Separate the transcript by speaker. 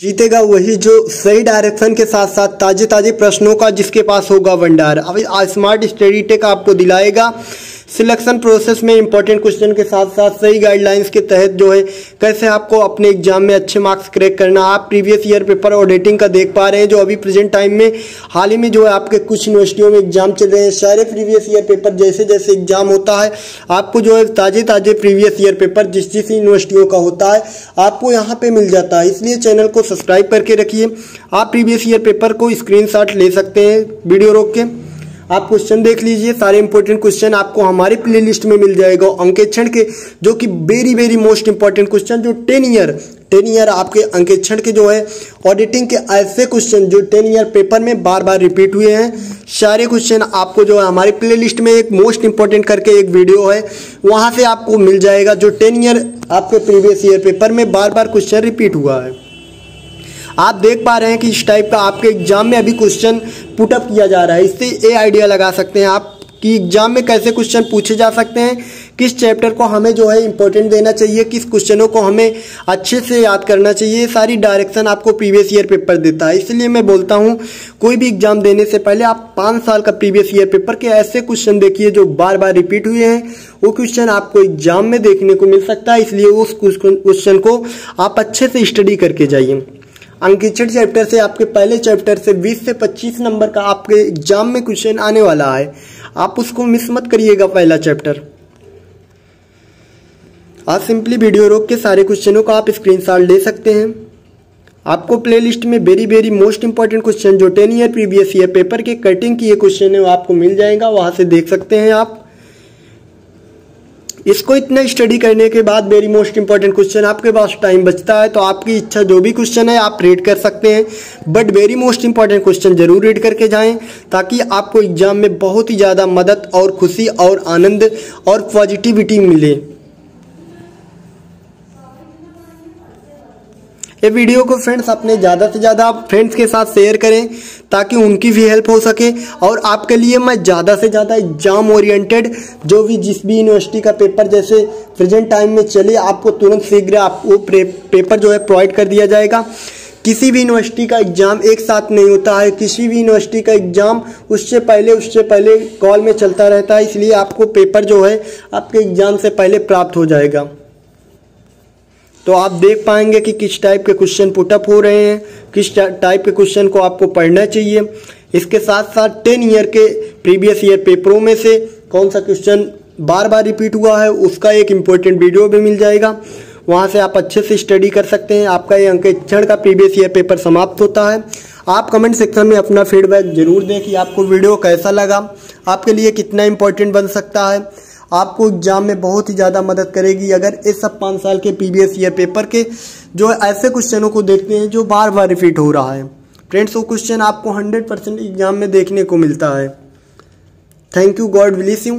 Speaker 1: जीतेगा वही जो सही डायरेक्शन के साथ साथ ताजे ताजे प्रश्नों का जिसके पास होगा भंडार। अब स्मार्ट स्टडी टेक आपको दिलाएगा। सिलेक्शन प्रोसेस में इंपॉर्टेंट क्वेश्चन के साथ साथ सही गाइडलाइंस के तहत जो है, कैसे आपको अपने एग्ज़ाम में अच्छे मार्क्स क्रैक करना, आप प्रीवियस ईयर पेपर ऑडिटिंग का देख पा रहे हैं, जो अभी प्रेजेंट टाइम में हाल ही में जो है आपके कुछ यूनिवर्सिटियों में एग्ज़ाम चल रहे हैं। सारे प्रीवियस ईयर पेपर जैसे जैसे एग्ज़ाम होता है, आपको जो है ताजे ताजे प्रीवियस ईयर पेपर जिस जिस यूनिवर्सिटियों का होता है, आपको यहाँ पर मिल जाता है। इसलिए चैनल को सब्सक्राइब करके रखिए। आप प्रीवियस ईयर पेपर को स्क्रीन ले सकते हैं, वीडियो रोक के। आप क्वेश्चन देख लीजिए, सारे इंपॉर्टेंट क्वेश्चन आपको हमारे प्ले में मिल जाएगा। अंकेक्षण के, जो कि very very most important question जो टेन ईयर टेन ईयर आपके अंकेक्षण के जो है ऑडिटिंग के ऐसे क्वेश्चन जो टेन ईयर पेपर में बार बार रिपीट हुए हैं, सारे क्वेश्चन आपको जो है हमारे प्ले में एक मोस्ट इंपॉर्टेंट करके एक वीडियो है, वहाँ से आपको मिल जाएगा, जो टेन ईयर आपके प्रीवियस ईयर पेपर में बार बार क्वेश्चन रिपीट हुआ है। आप देख पा रहे हैं कि इस टाइप का आपके एग्ज़ाम में अभी क्वेश्चन पुटअप किया जा रहा है। इससे ये आइडिया लगा सकते हैं आप कि एग्ज़ाम में कैसे क्वेश्चन पूछे जा सकते हैं, किस चैप्टर को हमें जो है इंपॉर्टेंट देना चाहिए, किस क्वेश्चनों को हमें अच्छे से याद करना चाहिए सारी डायरेक्शन आपको प्रीवियस ईयर पेपर देता है। इसलिए मैं बोलता हूँ, कोई भी एग्ज़ाम देने से पहले आप पाँच साल का प्रीवियस ईयर पेपर के ऐसे क्वेश्चन देखिए जो बार बार रिपीट हुए हैं। वो क्वेश्चन आपको एग्ज़ाम में देखने को मिल सकता है, इसलिए उस क्वेश्चन को आप अच्छे से स्टडी करके जाइए। अंकिचट चैप्टर से आपके पहले चैप्टर से 20 से 25 नंबर का आपके एग्ज़ाम में क्वेश्चन आने वाला है। आप उसको मिस मत करिएगा पहला चैप्टर आप सिंपली वीडियो रोक के सारे क्वेश्चनों का आप स्क्रीनशॉट ले सकते हैं। आपको प्लेलिस्ट में very very most important question जो ten year previous year paper के कटिंग किए क्वेश्चन है, वो आपको मिल जाएगा, वहाँ से देख सकते हैं आप। इसको इतना स्टडी करने के बाद मेरी मोस्ट इंपॉर्टेंट क्वेश्चन आपके पास टाइम बचता है तो आपकी इच्छा जो भी क्वेश्चन है, आप रीड कर सकते हैं। But very most important question ज़रूर रीड करके जाएँ, ताकि आपको एग्ज़ाम में बहुत ही ज़्यादा मदद और खुशी और आनंद और पॉजिटिविटी मिले। ये वीडियो को फ्रेंड्स अपने ज़्यादा से ज़्यादा फ्रेंड्स के साथ शेयर करें ताकि उनकी भी हेल्प हो सके और आपके लिए मैं ज़्यादा से ज़्यादा एग्ज़ाम ओरिएंटेड जो भी जिस भी यूनिवर्सिटी का पेपर जैसे प्रेजेंट टाइम में चले, आपको तुरंत शीघ्र आपको पेपर जो है प्रोवाइड कर दिया जाएगा। किसी भी यूनिवर्सिटी का एग्ज़ाम एक साथ नहीं होता है। किसी भी यूनिवर्सिटी का एग्ज़ाम उससे पहले उससे पहले कॉल में चलता रहता है। इसलिए आपको पेपर जो है, आपके एग्ज़ाम से पहले प्राप्त हो जाएगा। तो आप देख पाएँगे कि किस टाइप के क्वेश्चन पुटअप हो रहे हैं, किस टाइप के क्वेश्चन को आपको पढ़ना चाहिए। इसके साथ साथ टेन ईयर के प्रीवियस ईयर पेपरों में से कौन सा क्वेश्चन बार बार रिपीट हुआ है, उसका एक इम्पोर्टेंट वीडियो भी मिल जाएगा। वहाँ से आप अच्छे से स्टडी कर सकते हैं। आपका ये अंकेक्षण का प्रीवियस ईयर पेपर समाप्त होता है। आप कमेंट सेक्शन में अपना फीडबैक ज़रूर दें कि आपको वीडियो कैसा लगा। आपके लिए कितना इम्पोर्टेंट बन सकता है। आपको एग्ज़ाम में बहुत ही ज़्यादा मदद करेगी। अगर इस सब पाँच साल के प्रीवियस ईयर पेपर के जो ऐसे क्वेश्चनों को देखते हैं जो बार बार रिपीट हो रहा है। फ्रेंड्स वो क्वेश्चन आपको हंड्रेड परसेंट एग्ज़ाम में देखने को मिलता है। Thank you god bless you